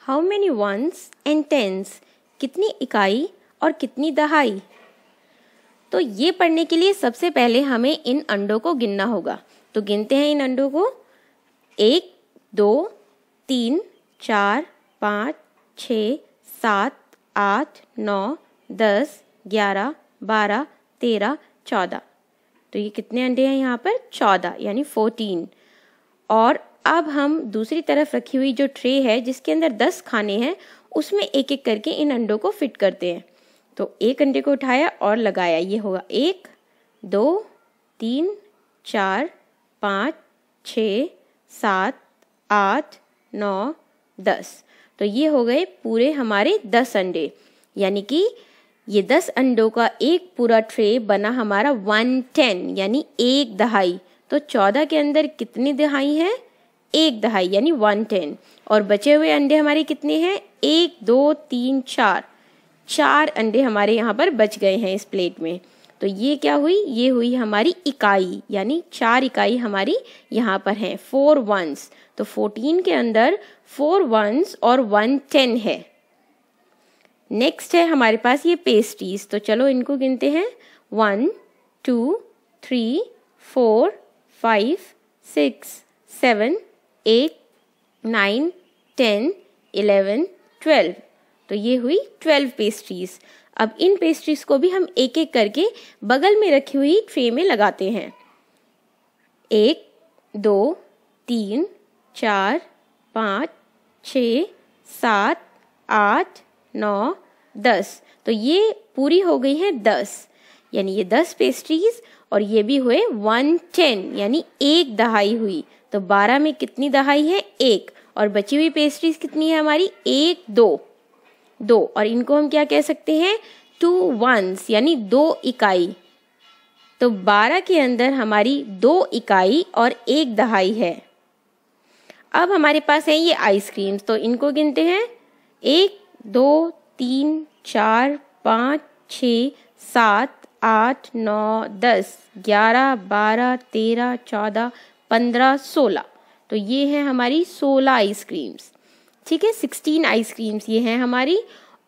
How many ones and tens कितनी इकाई और कितनी दहाई? तो ये पढ़ने के लिए सबसे पहले हमें इन अंडों को गिनना होगा। तो गिनते हैं इन अंडों को। एक, दो, तीन, चार, पाँच, छ, सात, आठ, नौ दस, ग्यारह, बारह, तेरह, चौदह। तो ये कितने अंडे हैं यहाँ पर? चौदह, यानी फोर्टीन और अब हम दूसरी तरफ़ रखी हुई जो ट्रे है, जिसके अंदर दस खाने हैं, उसमें एक एक करके इन अंडों को फिट करते हैं। तो एक अंडे को उठाया और लगाया। ये होगा एक, दो, तीन, चार, पाँच, छ, सात, आठ, नौ, दस। तो ये हो गए पूरे हमारे दस अंडे। यानी कि ये दस अंडों का एक पूरा ट्रे बना हमारा वन टेन, यानी एक दहाई। तो चौदह के अंदर कितनी दहाई है? एक दहाई, यानी वन टेन। और बचे हुए अंडे हमारे कितने हैं? एक, दो, तीन, चार। चार अंडे हमारे यहाँ पर बच गए हैं इस प्लेट में। तो ये क्या हुई? ये हुई हमारी इकाई, यानी चार इकाई हमारी यहाँ पर है। Four once. तो फोर्टीन के अंदर फोर वंस और वन टेन है। नेक्स्ट है हमारे पास ये पेस्ट्रीज तो चलो इनको गिनते हैं। One two three four five six seven eight nine ten eleven twelve तो ये हुई ट्वेल्व पेस्ट्रीज अब इन पेस्ट्रीज को भी हम एक एक करके बगल में रखी हुई ट्रे में लगाते हैं। एक, दो, तीन, चार, पाँच, छ, सात, आठ नौ, दस। तो ये पूरी हो गई है दस। यानी ये दस पेस्ट्रीज और ये भी हुए वन टेन यानी एक दहाई हुई। तो बारह में कितनी दहाई है? एक। और बची हुई पेस्ट्रीज कितनी है हमारी? एक, दो। दो। और इनको हम क्या कह सकते हैं? टू वंस यानी दो इकाई। तो बारह के अंदर हमारी दो इकाई और एक दहाई है। अब हमारे पास है ये आइसक्रीम्स तो इनको गिनते हैं। एक दो, तीन, चार, पाँच, छ, सात, आठ, नौ, दस, ग्यारह, बारह, तेरह, चौदह, पंद्रह, सोलह। तो ये है हमारी सोलह आइसक्रीम्स ठीक है? सिक्सटीन आइसक्रीम्स ये हैं हमारी।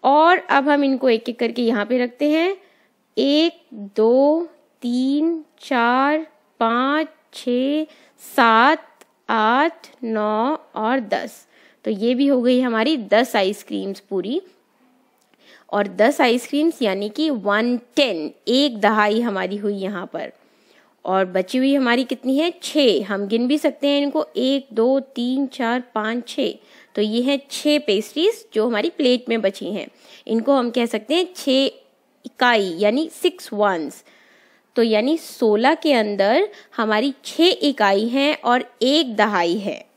और अब हम इनको एक एक करके यहाँ पे रखते हैं। एक, दो, तीन, चार, पाँच, छ, सात, आठ, नौ और दस। तो ये भी हो गई हमारी दस आइसक्रीम्स पूरी। और दस आइसक्रीम्स यानी कि वन टेन, एक दहाई हमारी हुई यहाँ पर। और बची हुई हमारी कितनी है? छः हम गिन भी सकते हैं इनको। एक, दो, तीन, चार, पाँच छः तो ये है छः पेस्ट्रीज जो हमारी प्लेट में बची हैं। इनको हम कह सकते हैं छः इकाई, यानी सिक्स वंस तो यानी सोलह के अंदर हमारी छः इकाई हैं और एक दहाई है।